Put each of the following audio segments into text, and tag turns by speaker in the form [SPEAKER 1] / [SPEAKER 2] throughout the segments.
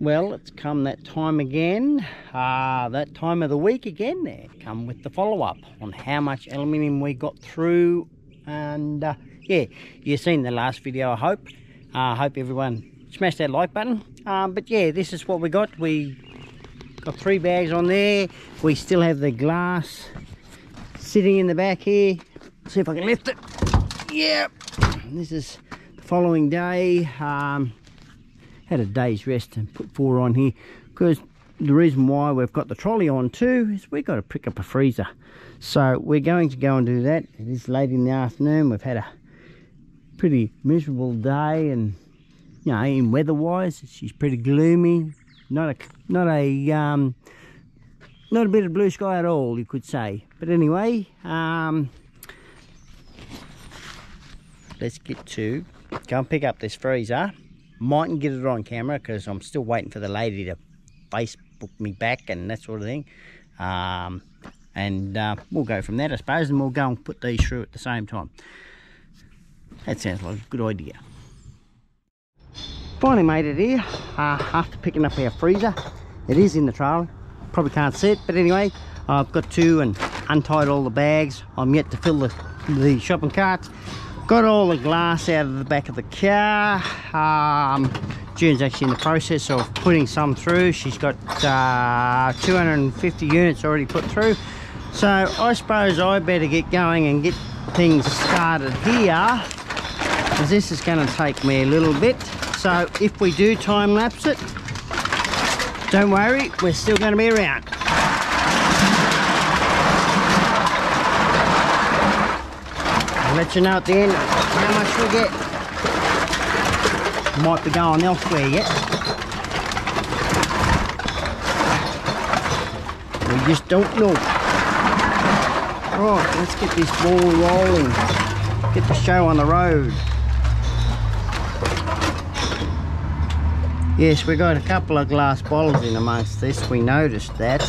[SPEAKER 1] well, it's come that time again, uh, that time of the week again there. Come with the follow-up on how much aluminium we got through. And uh, yeah, you've seen the last video, I hope. I uh, hope everyone smashed that like button. Um, but yeah, this is what we got. We got three bags on there. We still have the glass sitting in the back here. See if I can lift it. Yep. This is the following day. Um, had a day's rest and put four on here because the reason why we've got the trolley on too is we've got to pick up a freezer. So we're going to go and do that. It is late in the afternoon. We've had a pretty miserable day and you know in weather wise she's pretty gloomy. Not a not a um not a bit of blue sky at all you could say. But anyway um let's get to go and pick up this freezer mightn't get it on camera because I'm still waiting for the lady to Facebook me back and that sort of thing. Um, and uh, we'll go from that, I suppose, and we'll go and put these through at the same time. That sounds like a good idea. Finally made it here uh, after picking up our freezer. It is in the trailer. Probably can't see it, but anyway, I've got to and untied all the bags. I'm yet to fill the, the shopping carts got all the glass out of the back of the car. Um, June's actually in the process of putting some through. She's got uh, 250 units already put through. So I suppose I better get going and get things started here because this is going to take me a little bit. So if we do time lapse it don't worry we're still going to be around I'll let you know at the end how much we get. Might be going elsewhere yet. We just don't know. Right, let's get this ball rolling. Get the show on the road. Yes, we got a couple of glass bottles in amongst this. We noticed that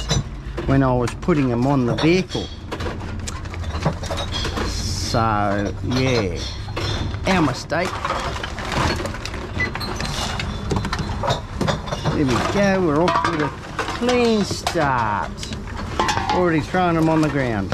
[SPEAKER 1] when I was putting them on the vehicle so yeah. Our mistake there we go we're off with a clean start. Already throwing them on the ground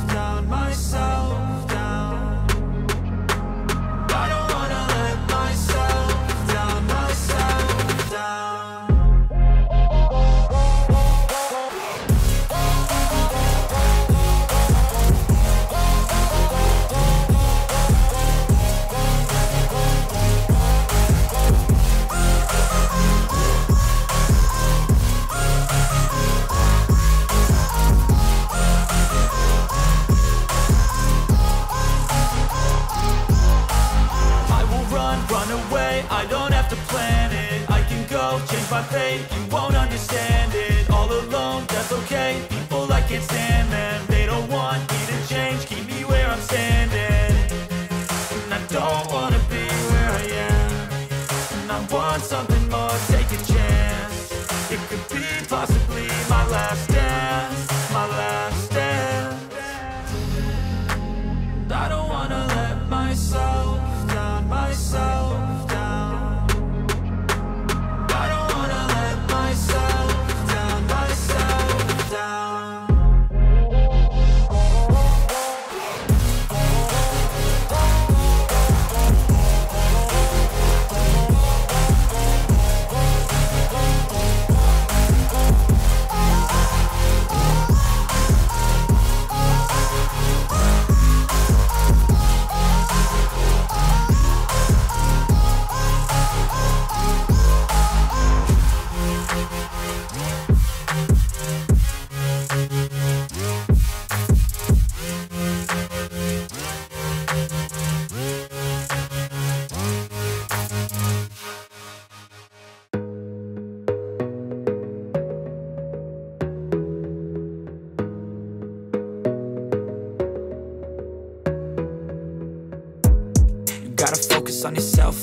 [SPEAKER 2] down, myself Want something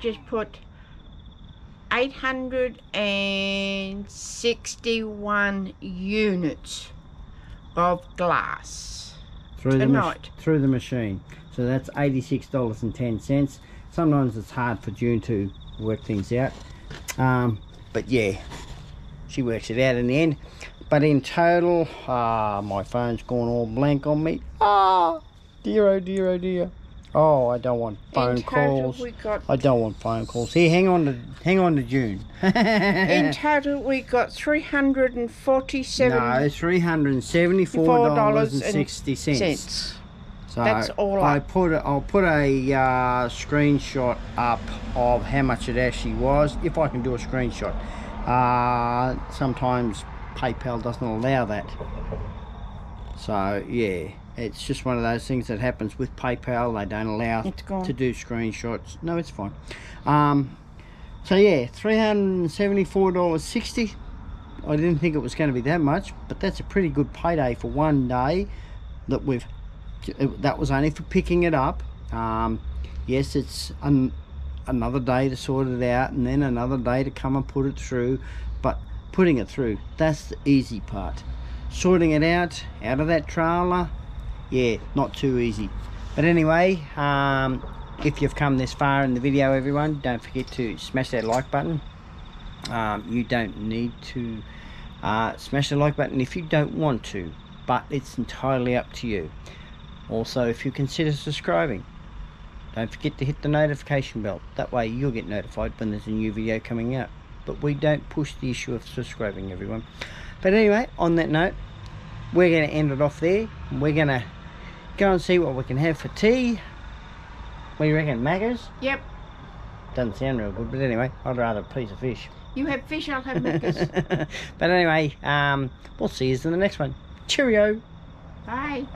[SPEAKER 3] Just put 861 units of glass.
[SPEAKER 1] through the
[SPEAKER 3] Tonight.
[SPEAKER 1] through the machine. So that's eighty six dollars and ten cents. Sometimes it's hard for June to work things out, um, but yeah, she works it out in the end. But in total, ah, my phone's gone all blank on me. Ah, dear, oh dear, oh dear. Oh, I don't want phone calls.
[SPEAKER 3] we got
[SPEAKER 1] I don't want phone calls. Here, hang on to hang on to June.
[SPEAKER 3] in total we got 347
[SPEAKER 1] no, three hundred and seventy four dollars and sixty cents.
[SPEAKER 3] cents.
[SPEAKER 1] So
[SPEAKER 3] That's all
[SPEAKER 1] I
[SPEAKER 3] up.
[SPEAKER 1] put a, I'll put a uh, screenshot up of how much it actually was, if I can do a screenshot. Uh, sometimes PayPal doesn't allow that. So yeah, it's just one of those things that happens with PayPal. They don't allow to do screenshots. No, it's fine. Um, so yeah, three hundred and seventy-four dollars sixty. I didn't think it was going to be that much, but that's a pretty good payday for one day that we've. That was only for picking it up. Um, yes, it's an, another day to sort it out, and then another day to come and put it through. But putting it through, that's the easy part. Sorting it out out of that trailer, yeah, not too easy. But anyway, um, if you've come this far in the video, everyone, don't forget to smash that like button. Um, you don't need to uh, smash the like button if you don't want to, but it's entirely up to you. Also, if you consider subscribing, don't forget to hit the notification bell. That way you'll get notified when there's a new video coming out. But we don't push the issue of subscribing, everyone. But anyway, on that note, we're going to end it off there. We're going to go and see what we can have for tea. What do you reckon, Maccas?
[SPEAKER 3] Yep.
[SPEAKER 1] Doesn't sound real good, but anyway, I'd rather a piece of fish.
[SPEAKER 3] You have fish, I'll have Macca's.
[SPEAKER 1] but anyway, um, we'll see you in the next one. Cheerio.
[SPEAKER 3] Bye.